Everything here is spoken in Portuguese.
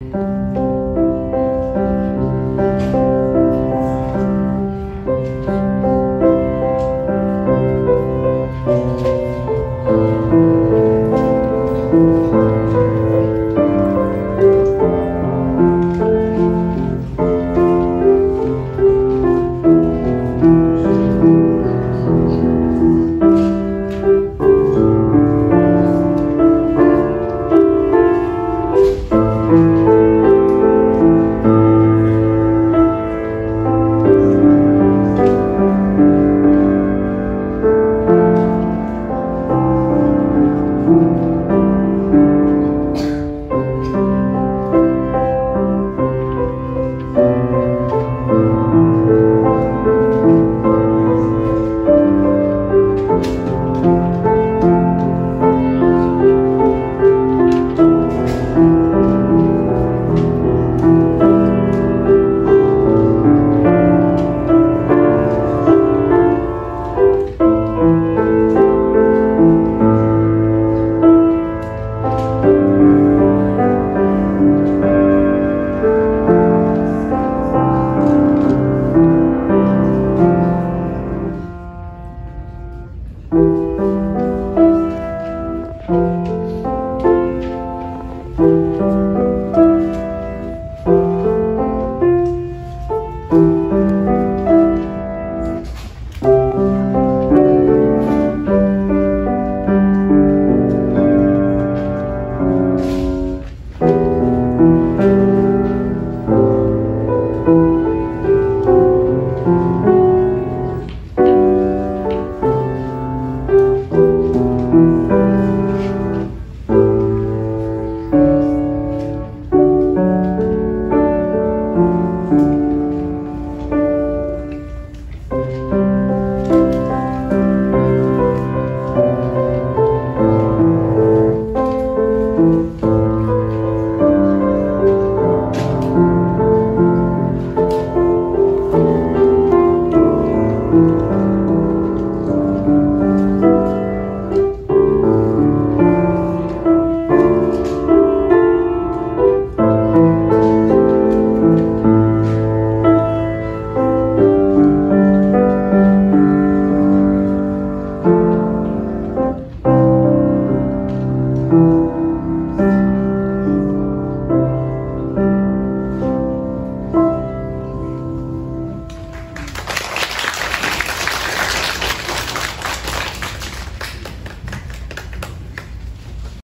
Música